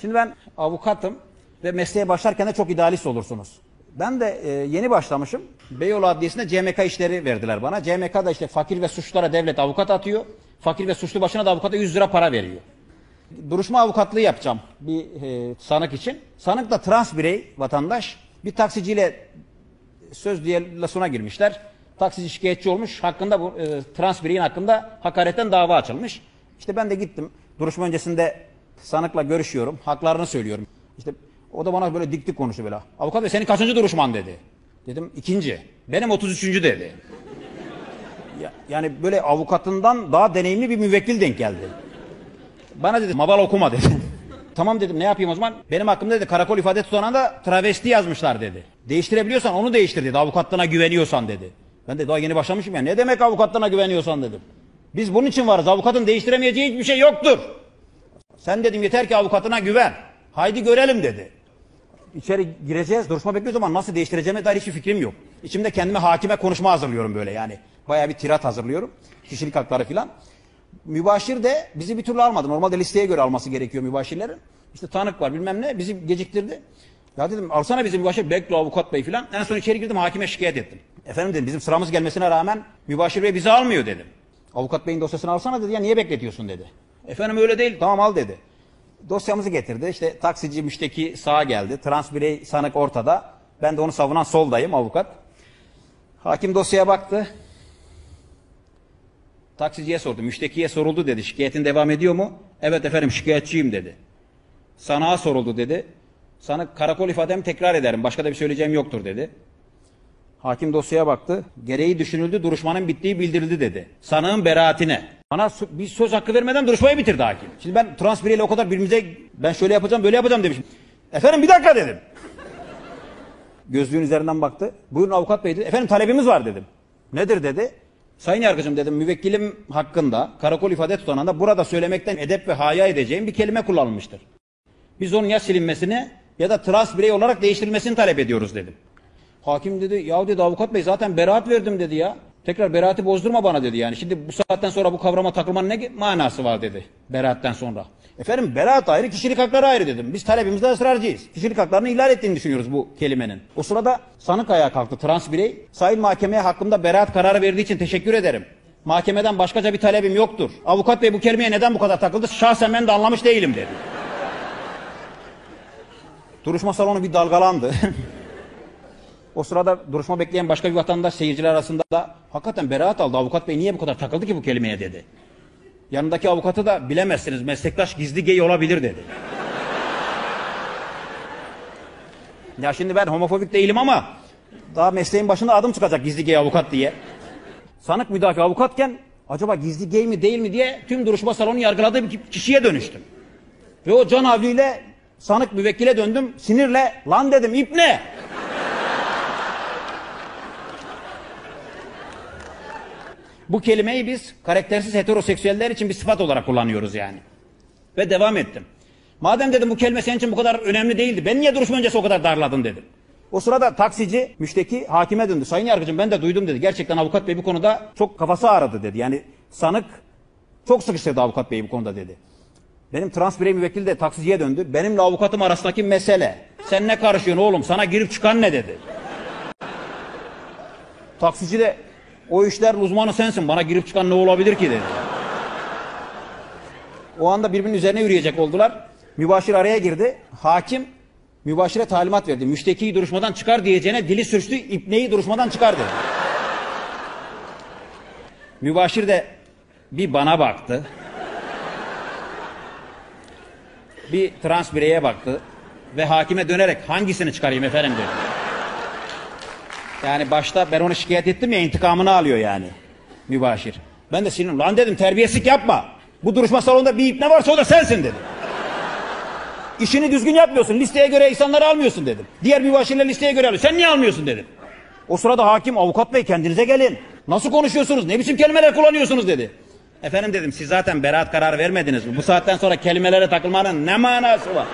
Şimdi ben avukatım ve mesleğe başlarken de çok idealist olursunuz. Ben de e, yeni başlamışım. Beyoğlu Adliyesi'nde CMK işleri verdiler bana. CMK da işte fakir ve suçlulara devlet avukat atıyor. Fakir ve suçlu başına da avukata 100 lira para veriyor. Duruşma avukatlığı yapacağım bir e, sanık için. Sanık da trans birey vatandaş. Bir taksiciyle söz diyaloğuna girmişler. Taksici şikayetçi olmuş. Hakkında bu e, trans bireyin hakkında hakaretten dava açılmış. İşte ben de gittim. Duruşma öncesinde sanıkla görüşüyorum. Haklarını söylüyorum. İşte o da bana böyle dik dik konuştu böyle. Avukat bey senin kaçıncı duruşman dedi. Dedim ikinci. Benim 33. dedi. Ya, yani böyle avukatından daha deneyimli bir müvekkil denk geldi. Bana dedi mabal okuma dedi. tamam dedim ne yapayım o zaman? Benim hakkımda dedi karakol ifade tutanağında travesti yazmışlar dedi. Değiştirebiliyorsan onu değiştir dedi. Avukatlığına güveniyorsan dedi. Ben de daha yeni başlamışım ya. Ne demek avukatlığına güveniyorsan dedim. Biz bunun için varız. Avukatın değiştiremeyeceği hiçbir şey yoktur. Sen dedim yeter ki avukatına güven. Haydi görelim dedi. İçeri gireceğiz. Duruşma bekliyor zaman nasıl değiştireceğime dair hiçbir fikrim yok. İçimde kendime hakime konuşma hazırlıyorum böyle yani. Bayağı bir tirat hazırlıyorum. Kişilik hakları filan. Mübaşir de bizi bir türlü almadı. Normalde listeye göre alması gerekiyor mübaşirlerin. İşte tanık var bilmem ne bizi geciktirdi. Ya dedim alsana bizim mübaşir bekle avukat bey filan. En son içeri girdim hakime şikayet ettim. Efendim dedim bizim sıramız gelmesine rağmen mübaşir bey bizi almıyor dedim. Avukat beyin dosyasını alsana dedi ya niye bekletiyorsun dedi. Efendim öyle değil tamam al dedi. Dosyamızı getirdi işte taksici müşteki sağa geldi. Trans birey sanık ortada. Ben de onu savunan soldayım avukat. Hakim dosyaya baktı. Taksiciye sordu. Müştekiye soruldu dedi. Şikayetin devam ediyor mu? Evet efendim şikayetçiyim dedi. Sanağa soruldu dedi. Sanık karakol ifademi tekrar ederim. Başka da bir söyleyeceğim yoktur dedi. Hakim dosyaya baktı. Gereği düşünüldü, duruşmanın bittiği bildirildi dedi. Sanığın beraatine. Bana bir söz hakkı vermeden duruşmayı bitirdi hakim. Şimdi ben trans biriyle o kadar birbirimize ben şöyle yapacağım, böyle yapacağım demişim. Efendim bir dakika dedim. Gözlüğün üzerinden baktı. Buyurun avukat bey dedi. Efendim talebimiz var dedim. Nedir dedi. Sayın yargıcım dedim müvekkilim hakkında karakol ifade tutanağında burada söylemekten edep ve haya edeceğim bir kelime kullanılmıştır. Biz onun ya silinmesini ya da trans birey olarak değiştirilmesini talep ediyoruz dedim. Hakim dedi ya dedi avukat bey zaten beraat verdim dedi ya. Tekrar beraati bozdurma bana dedi yani. Şimdi bu saatten sonra bu kavrama takılmanın ne manası var dedi beraatten sonra. Efendim beraat ayrı kişilik hakları ayrı dedim. Biz talebimizde ısrarcıyız. Kişilik haklarını ihlal ettiğini düşünüyoruz bu kelimenin. O sırada sanık ayağa kalktı trans birey. Sayın mahkemeye hakkımda beraat kararı verdiği için teşekkür ederim. Mahkemeden başkaca bir talebim yoktur. Avukat bey bu kelimeye neden bu kadar takıldı? Şahsen ben de anlamış değilim dedi. Duruşma salonu bir dalgalandı. O sırada duruşma bekleyen başka bir vatandaş seyirciler arasında da hakikaten beraat aldı. Avukat bey niye bu kadar takıldı ki bu kelimeye dedi. Yanındaki avukatı da bilemezsiniz meslektaş gizli gay olabilir dedi. ya şimdi ben homofobik değilim ama daha mesleğin başında adım çıkacak gizli gay avukat diye. Sanık müdafi avukatken acaba gizli gay mi değil mi diye tüm duruşma salonu yargıladığı bir kişiye dönüştüm. Ve o can havliyle sanık müvekkile döndüm sinirle lan dedim ip ne? Bu kelimeyi biz karaktersiz heteroseksüeller için bir sıfat olarak kullanıyoruz yani. Ve devam ettim. Madem dedim bu kelime senin için bu kadar önemli değildi. Ben niye duruşma öncesi o kadar darladın dedim. O sırada taksici müşteki hakime döndü. Sayın yargıcım ben de duydum dedi. Gerçekten avukat bey bu konuda çok kafası ağrıdı dedi. Yani sanık çok sıkıştırdı avukat bey bu konuda dedi. Benim trans birey müvekkili de taksiciye döndü. Benimle avukatım arasındaki mesele. Sen ne karışıyorsun oğlum sana girip çıkan ne dedi. Taksici de o işler uzmanı sensin. Bana girip çıkan ne olabilir ki dedi. O anda birbirinin üzerine yürüyecek oldular. Mübaşir araya girdi. Hakim mübaşire talimat verdi. Müştekiyi duruşmadan çıkar diyeceğine dili sürçtü. İpneyi duruşmadan çıkar dedi. Mübaşir de bir bana baktı. Bir trans bireye baktı. Ve hakime dönerek hangisini çıkarayım efendim dedi. Yani başta ben onu şikayet ettim ya intikamını alıyor yani. Mübaşir. Ben de sinirlendim. Lan dedim terbiyesizlik yapma. Bu duruşma salonunda bir ip ne varsa o da sensin dedim. İşini düzgün yapmıyorsun. Listeye göre insanları almıyorsun dedim. Diğer mübaşirler listeye göre alıyor. Sen niye almıyorsun dedim. O sırada hakim avukat bey kendinize gelin. Nasıl konuşuyorsunuz? Ne biçim kelimeler kullanıyorsunuz dedi. Efendim dedim siz zaten beraat kararı vermediniz mi? Bu saatten sonra kelimelere takılmanın ne manası var?